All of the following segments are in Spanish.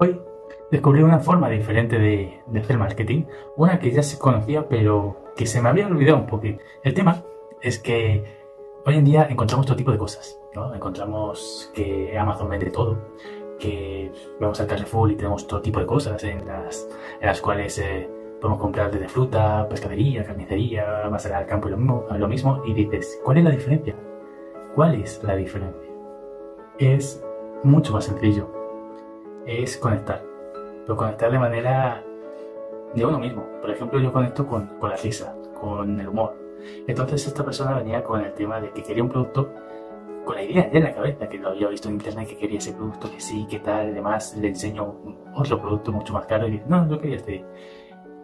Hoy descubrí una forma diferente de, hacer marketing, una que ya se conocía pero que se me había olvidado un poquito. El tema es que hoy en día encontramos todo tipo de cosas, ¿no? Encontramos que Amazon vende todo, que vamos al Carrefour y tenemos todo tipo de cosas en las, en las cuales eh, podemos comprar desde fruta, pescadería, carnicería, vas al campo y lo mismo, lo mismo y dices, ¿cuál es la diferencia? ¿Cuál es la diferencia? Es mucho más sencillo es conectar, pero conectar de manera de uno mismo. Por ejemplo, yo conecto con, con la risa, con el humor. Entonces esta persona venía con el tema de que quería un producto con la idea ya en la cabeza, que lo había visto en internet, que quería ese producto, que sí, que tal, además le enseño otro producto mucho más caro y dice, no, yo quería este.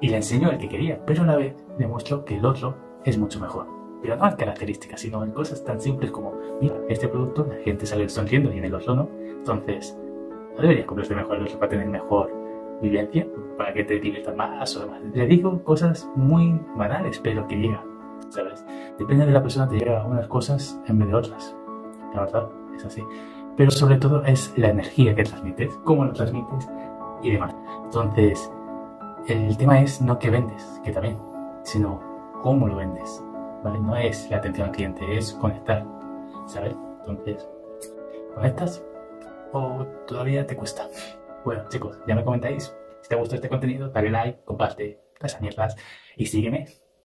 Y le enseño el que quería, pero a la vez le muestro que el otro es mucho mejor. Pero no en características, sino en cosas tan simples como, mira, este producto la gente sale sonriendo y en el otro no. Entonces, no deberías comprarte mejor el para tener mejor vivencia, para que te diviertas más o demás. Le digo cosas muy banales, pero que llegan, ¿sabes? Depende de la persona, te llega unas cosas en vez de otras. La verdad, es así. Pero sobre todo es la energía que transmites, cómo lo transmites y demás. Entonces, el tema es no que vendes, que también, sino cómo lo vendes. ¿Vale? No es la atención al cliente, es conectar, ¿sabes? Entonces, conectas o todavía te cuesta? Bueno, chicos, ya me comentáis. Si te gustó este contenido, dale like, comparte las mierdas y sígueme